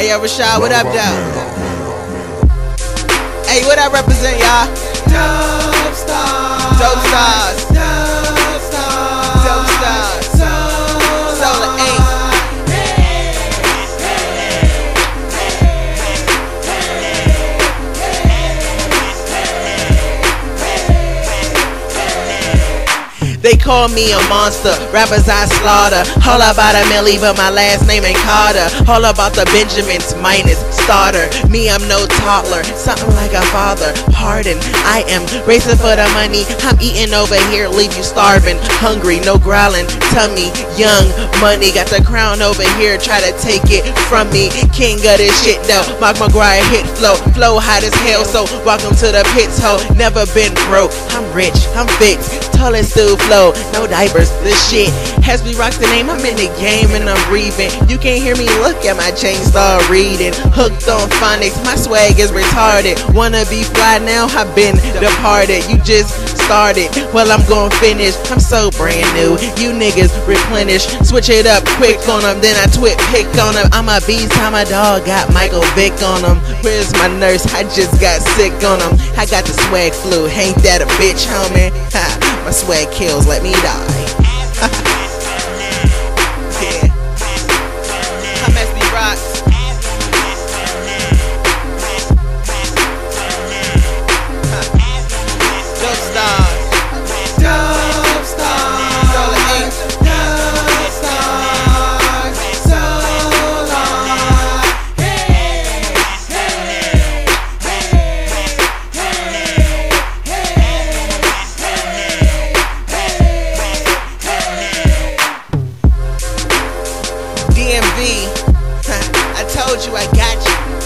Hey, yo, Rashad, what up, though? Hey, what I represent, y'all? Dope Starz. Dope Starz. They call me a monster, rappers I slaughter. All about a milli, but my last name ain't Carter. All about the Benjamins minus starter. Me, I'm no toddler, something like a father. Pardon, I am racing for the money. I'm eating over here, leave you starving. Hungry, no growling, tummy, young money. Got the crown over here, try to take it from me. King of this shit though. Mark McGwire hit flow, flow hot as hell. So welcome to the pits, ho. Never been broke. I'm rich, I'm fixed, tallest dude flow. No diapers, this shit has me rock the name. I'm in the game and I'm breathing. You can't hear me, look at my chain start reading. Hooked on phonics, my swag is retarded. Wanna be fly now? I've been departed. You just started, well I'm gonna finish. I'm so brand new. You niggas replenish, switch it up quick on them, then I twit pick on them. I'm a beast, I'm a dog, got Michael Vick on them. Where's my nurse? I just got sick on them. I got the swag flu, ain't that a bitch, homie? Ha, my swag kills, let me die. I told you I got you.